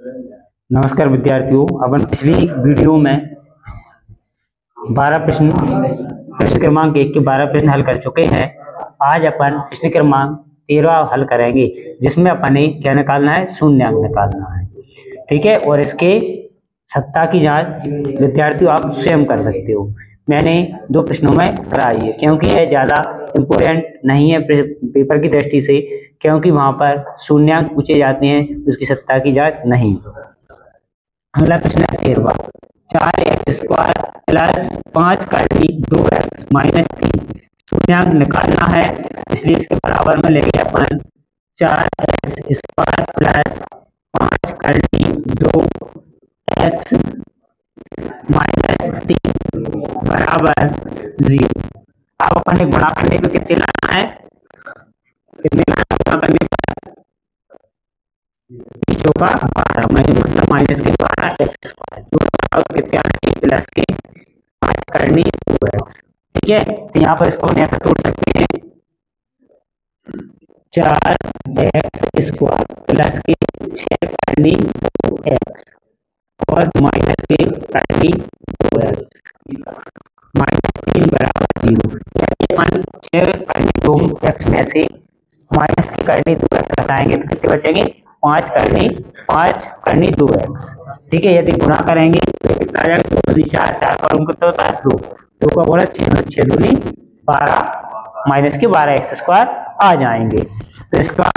नमस्कार विद्यार्थियों, अपन पिछली वीडियो में 12 प्रश्न प्रश्न क्रमांक एक के 12 प्रश्न हल कर चुके हैं। आज अपन प्रश्न क्रमांक तेरह हल करेंगे, जिसमें अपन ने क्या निकालना है? शून्य निकालना है। ठीक है? और इसके सत्ता की जाँच विद्यार्थियों, आप स्वयं कर सकते हो। मैंने दो प्रश्नों में कराई है, क्योंकि यह ज़्यादा इम्पोर्टेंट नहीं है पेपर की दृष्टि से, क्योंकि वहाँ पर शून्यांक पूछे जाते हैं, उसकी सत्ता की जाँच नहीं। अगला प्रश्न है तेरवा चार एक्स स्क्वायर प्लस पाँच काटी दो एक्स माइनस तीन। शून्यांक निकालना है, इसलिए इसके बराबर में लेंगे अपन चार एक्स स्क्वायर प्लस पाँच काटी दो एक्स माइनस तीन बराबर ज़ीरो अब अपन एक बड़ा करने को कितने लाना है। कितने करने पर बारह मतलब माइनस के बारह एक्स स्क्वायर कितने प्लस के पाँच करनी टू एक्स ठीक है? तो यहाँ पर इसको ऐसा तोड़ सकते हैं। चार एक्स स्क्वायर प्लस के छह करनी दो एक्स और माइनस के करनी दो एक्स माइनस तीन बराबर ज़ीरो। दो एक्स में से माइनस की करनी दो एक्स हटाएँगे तो कितने बचेंगे? पाँच करनी पाँच करनी दो एक्स ठीक है, यदि गुणा करेंगे तो कितना चार चार पर कितना होता है दो। दो का बोला छह छह दूनी बारह माइनस के बारह एक्स स्क्वायर आ जाएँगे। तो इसका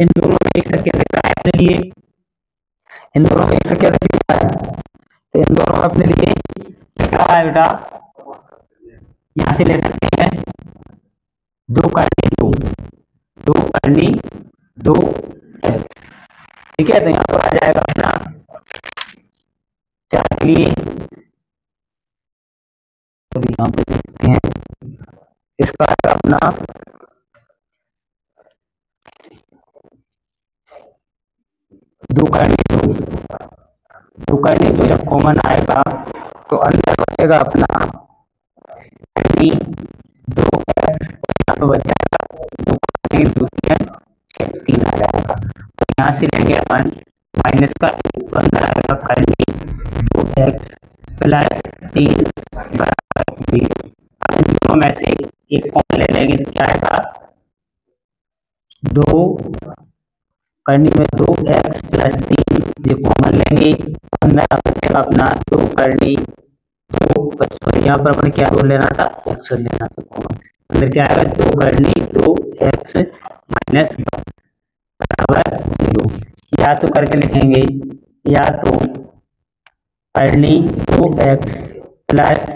इन दोनों में एक संख्या दिख है अपने लिए। इन दोनों में एक संख्या दिख है। तो इन दोनों अपने लिए बेटा? यहाँ से ले सकते हैं। दो करनी दो दो करनी, दो एक्स ठीक है तो यहाँ पर आ जाएगा अपना चार के लिए तो यहाँ पे देखते हैं। इसका अपना दो करने दो दो करने दो जब कॉमन आएगा तो अंदर बचेगा अपना से लेंगे अपन। माइनस का अंदर आएगा करनी दो एक्स प्लस तीन बराबर ज़ीरो अब इन दोनों में से एक कॉमन ले लेंगे तो क्या आएगा? दो करनी में दो एक्स प्लस तीन जो कॉमन लेंगे। अंदर बचेगा अपना दो करनी, दो यहाँ पर अपन क्या रोल लेना था? एक्स लेना था कॉमन अंदर क्या आएगा? दो करनी, दो एक्स माइनस बराबर? ज़ीरो या तो करके लिखेंगे, या तो करनी दो एक्स प्लस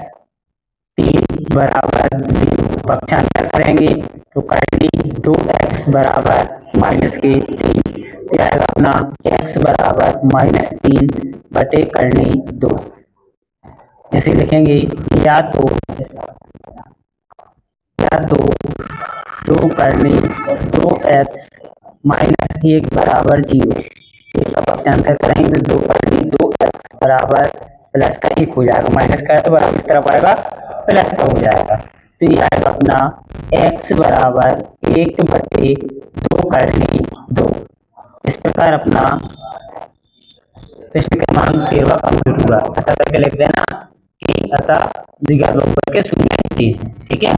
तीन बराबर ज़ीरो। पक्षांतर करेंगे तो करनी दो एक्स बराबर माइनस के तीन। तो अपना एक्स बराबर माइनस तीन बटे करनी दो। ऐसे लिखेंगे, या तो या तो दो करनी दो एक्स माइनस एक बराबर ज़ीरो। एक का पक्षांतर करेंगे दो करनी दो एक्स बराबर प्लस का एक हो जाएगा। माइनस का तो बराबर इस तरफ़ आएगा, प्लस का हो जाएगा। तो ये आएगा अपना एक्स बराबर एक बटे दो करनी दो। इस प्रकार अपना प्रश्न क्रमांक तेरवा कंप्लीट हुआ। ऐसा करके लिख देना कि अतः बहुपद के शून्य ठीक है?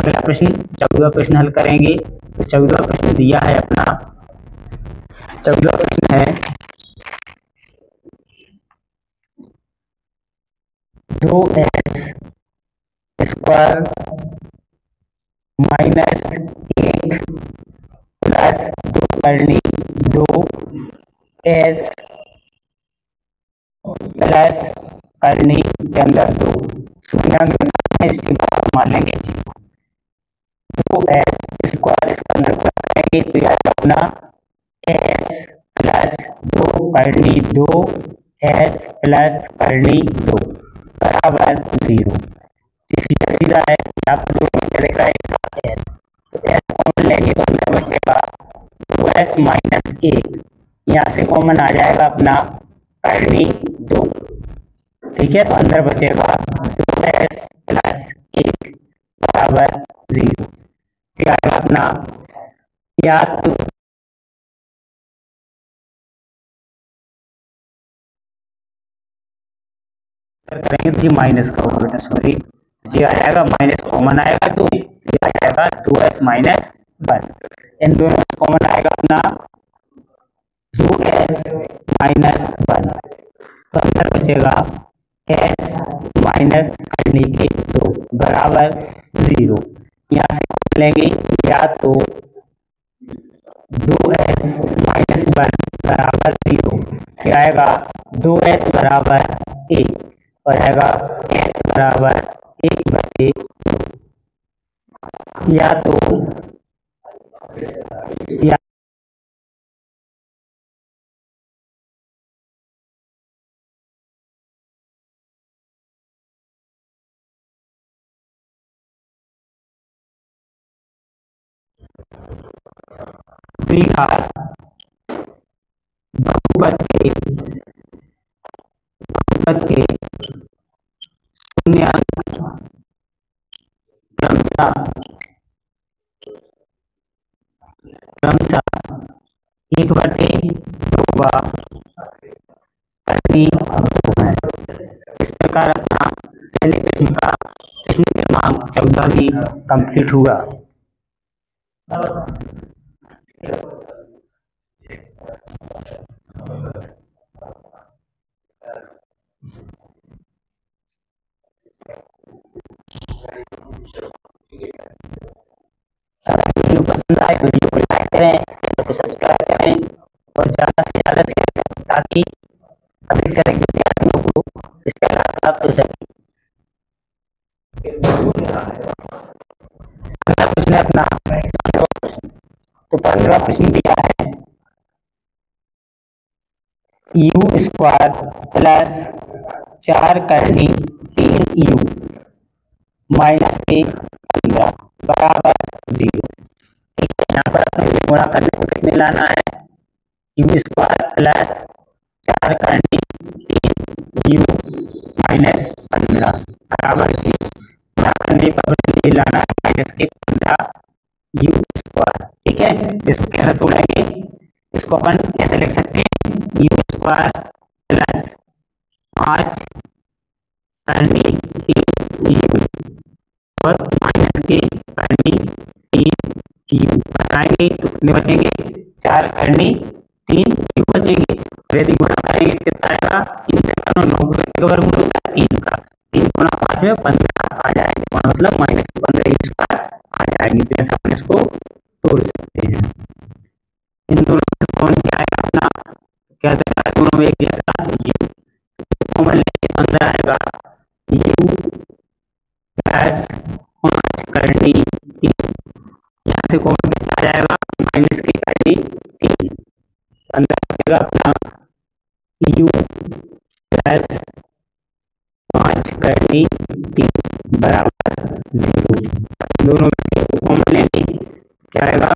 अगला प्रश्न चौदह प्रश्न हल करेंगे। तो चौदह प्रश्न दिया है अपना चौदह प्रश्न है। दो एक्स स्क्वायर माइनस एक प्लस दो करनी दो एस प्लस करनी के अंदर दो शून्य इसके बाद मान लेंगे। दो एस स्क्वायर इसका अंदर तो यार अपना एस प्लस दो करनी दो एस प्लस करनी दो, बराबर ज़ीरो सीधा है पर जो एस तो एस कॉमन लेंगे तो बचेगा? दो एस माइनस एक। यहाँ से कॉमन आ जाएगा अपना करनी दो। ठीक है तो अंदर बचेगा दो एस प्लस एक, बराबर ज़ीरो अपना, या तो करेंगे तो ये माइनस का होगा बेटा सॉरी ये आ जाएगा माइनस कॉमन आएगा तो ये आ जाएगा दो एस माइनस वन इन दोनों कॉमन आएगा अपना टू एस माइनस वन तो अंदर बचेगा एस माइनस करने के दो, बराबर ज़ीरो यहाँ से लेंगे, या तो दो एस माइनस वन बराबर ज़ीरो आएगा दो एस बराबर एक। आएगा एस बराबर एक बटे या तो या बहुपद के बहुपद के एक बटे दो है इस प्रकार अपना पहले किस्म का प्रश्न क्रमांक चौदह भी कंप्लीट हुआ वीडियो पसंद आए वीडियो को लाइक करें चैनल को सब्सक्राइब करें और ज़्यादा से ज़्यादा शेयर करें ताकि अधिक से अधिक विद्यार्थियों को इसका लाभ प्राप्त हो सके अगला प्रश्न अपना तो पंद्रहवा प्रश्न दिया है यू स्क्वायर प्लस चार करनी तीन यू माइनस के पंद्रह, बराबर ज़ीरो यहाँ पर अपने गुणा करने को कितने लाना है। यू स्क्वायर प्लस चार करनी तीन यू माइनस पंद्रह बराबर ज़ीरो गुणा करने पर ये लाना है माइनस के पंद्रह यू स्क्वायर। ठीक है? इसको कैसे तोड़ेंगे? इसको अपन कैसे लिख सकते हैं? यू स्क्वायर प्लस पाँच करनी तीन यू और माइनस के करनी तो कितने बचेंगे चार करनी, तीन बचेंगे। यदि गुणा करेंगे कितना आएगा तीन से करो नौ का वर्गमूल होता है, तीन का तीन गुणा पाँच में पंद्रह आ जाएँगे। मतलब माइनस पंद्रह यू स्क्वायर आ जाएँगे। तो ऐसा अपन इसको तोड़ सकते हैं। इन दोनों में कौन क्या आएगा अपना? क्या दोनों में एक जैसा यू कॉमन लेके अंदर आएगा यू प्लस पाँच करनी तीन यहाँ से कॉमन कितना आ जाएगा माइनस की करनी तीन अंदर बचेगा अपना यू प्लस करनी तीन बराबर ज़ीरो। दोनों में से कॉमन लेंगे क्या आएगा?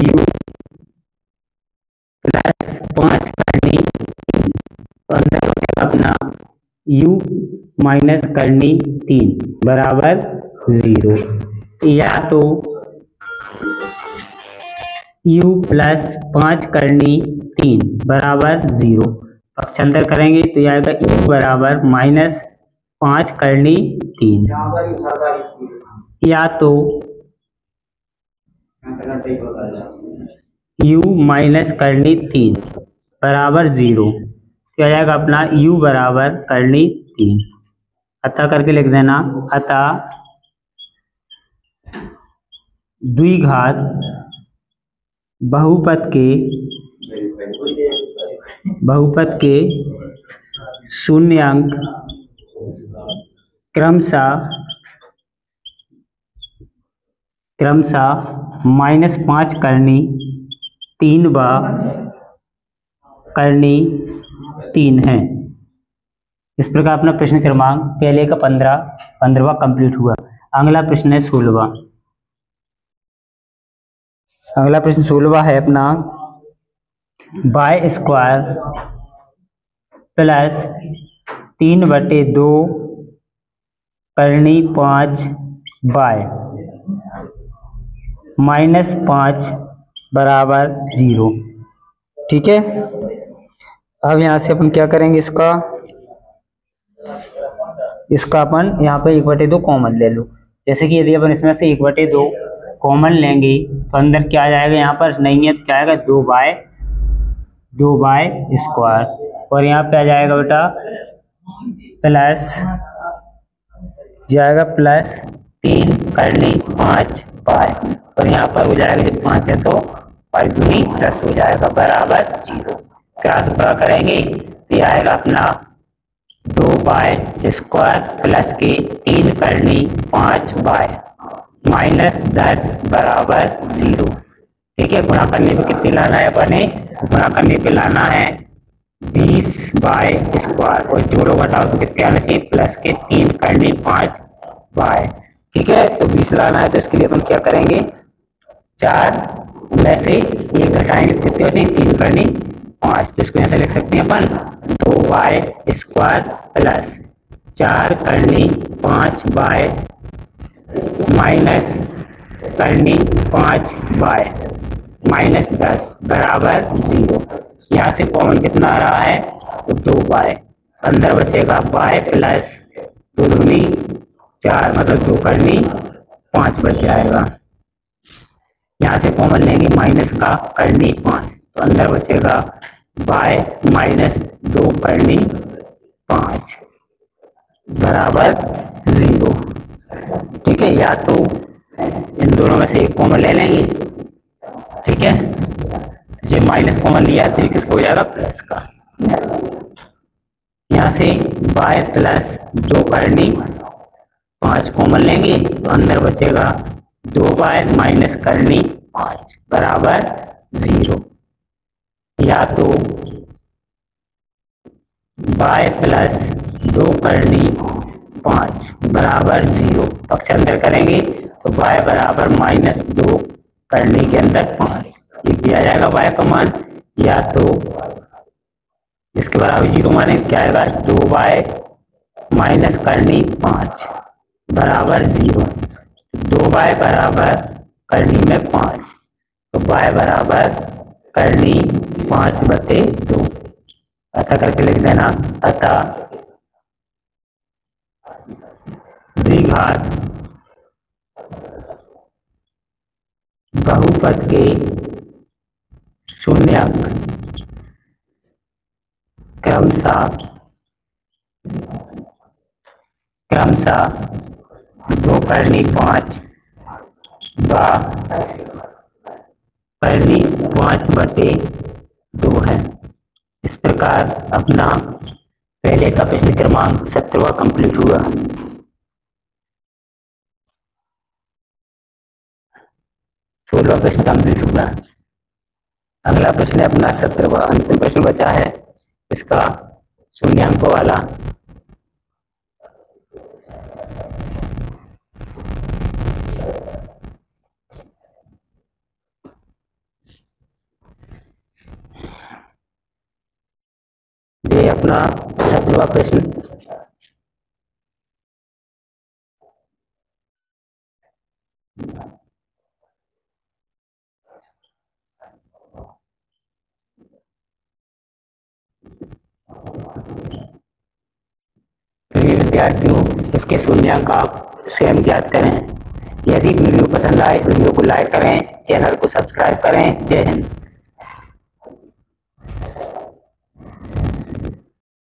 यू प्लस पाँच करनी। अंदर बचेगा अपना u माइनस करनी तीन, बराबर ज़ीरो। या तो u प्लस पाँच करनी तीन, बराबर ज़ीरो। पक्षांतर करेंगे तो यह आएगा u बराबर माइनस पाँच करनी तीन। या तो u माइनस करनी तीन बराबर ज़ीरो क्या जाएगा अपना u बराबर करनी तीन। अतः करके लिख देना अतः द्विघात बहुपद के बहुपद के शून्य अंक क्रमशः क्रमशः माइनस पाँच करनी, तीन व करनी, तीन है। इस प्रकार अपना प्रश्न क्रमांक पहले का पंद्रह, पंद्रहवा कंप्लीट हुआ। अगला प्रश्न है सोलवा अगला प्रश्न सोलवा है अपना। बाय स्क्वायर प्लस तीन बटे दो करनी पाँच बाय। माइनस पाँच बराबर ज़ीरो। ठीक है? अब यहाँ से अपन क्या करेंगे इसका? इसका अपन यहाँ पर एक बटे दो कॉमन ले लो। जैसे कि यदि अपन इसमें से एक बटे दो कॉमन लेंगे तो अंदर क्या आ जाएगा? यहाँ पर नहीं है तो क्या आएगा? दो बाय दो बाय स्क्वायर और यहाँ पे आ जाएगा बेटा प्लस जाएगा प्लस तीन करनी पाँच बाय और यहाँ पर हो जाएगा जब पाँच है तो फाइव दूनी दस हो जाएगा बराबर ज़ीरो क्रॉस बड़ा करेंगे तो आएगा अपना दो बाय स्क्वायर प्लस के तीन करनी पाँच बाय माइनस दस बराबर ज़ीरो ठीक है, गुणा करने पे कितने लाना है अपने गुणा करने पे लाना है बीस बाय स्क्वायर और जोड़ो घटाओ तो कितने आना चाहिए प्लस के तीन करनी पाँच बाय। ठीक है? तो बीस लाना है तो इसके लिए अपन क्या करेंगे? चार में से एक घटाएँगे तो कितने होते हैं? तीन करनी पाँच। तो इसको ऐसे लिख सकते हैं अपन दो बाय स्क्वायर प्लस चार करनी पाँच बाय माइनस करनी पाँच बाय। माइनस दस बराबर ज़ीरो। यहाँ से कॉमन कितना आ रहा है? तो दो बाय अंदर बचेगा बाय प्लस दो दूनी, चार मतलब दो करनी, पाँच बच जाएगा। यहाँ से कॉमन लेंगे माइनस का, करनी पाँच। तो अंदर बचेगा बाय माइनस दो करनी पाँच। बराबर ज़ीरो। ठीक है, या तो इन दोनों में से एक कॉमन ले लेंगे। ठीक है? जो माइनस कॉमन लिया तो किसको हो जाएगा? प्लस का। यहाँ से बाय प्लस दो करनी पाँच कॉमन लेंगे तो अंदर बचेगा दो बाय माइनस करनी, पाँच बराबर ज़ीरो या तो बाय प्लस दो करनी, पाँच बराबर ज़ीरो पक्ष अंदर करेंगे तो बाय बराबर माइनस दो करने के अंदर पाँच लिख दिया जाएगा बाय का मान या तो इसके बराबर ज़ीरो माने क्या आएगा? दो बाय माइनस करनी पाँच बराबर ज़ीरो। दो बाय बराबर करनी में पाँच तो बाय बराबर करनी पाँच बते दो। अतः करके लिख देना अतः द्विघात बहुपद के शून्यक क्रमशः क्रमशः दो करनी पाँच करनी पाँच बटे दो है। इस प्रकार अपना पहले का प्रश्न क्रमांक सत्रवा कंप्लीट हुआ। सोलवा प्रश्न कंप्लीट हुआ अगला प्रश्न है, अपना सत्रवा अंतिम प्रश्न बचा है। इसका शून्य शून्यांकों वाला। ये अपना सत्रवा प्रश्न। विद्यार्थियों, इसके शून्यंक आप स्वयं ज्ञात करें। यदि वीडियो पसंद आए तो वीडियो को लाइक करें, चैनल को सब्सक्राइब करें। जय हिंद।